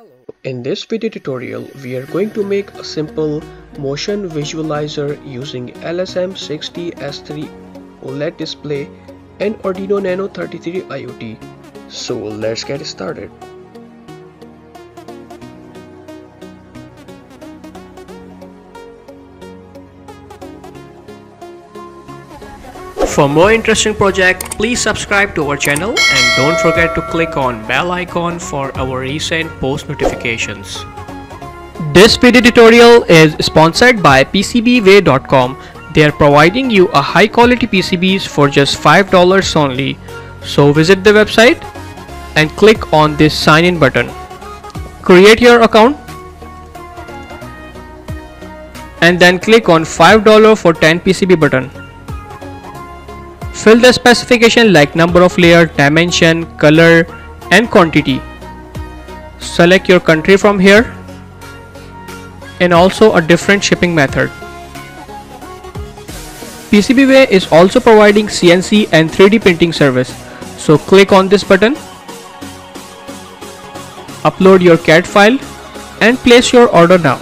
Hello. In this video tutorial, we are going to make a simple motion visualizer using LSM6DS3 OLED display and Arduino Nano 33 IoT. So let's get started. For more interesting project, please subscribe to our channel and don't forget to click on bell icon for our recent post notifications. This video tutorial is sponsored by PCBWay.com. They are providing you a high quality PCBs for just $5 only. So visit the website and click on this sign in button. Create your account and then click on $5 for 10 PCB button. Fill the specification like number of layer, dimension, color and quantity. Select your country from here and also a different shipping method. PCBWay is also providing CNC and 3D printing service. So click on this button, upload your CAD file and place your order now.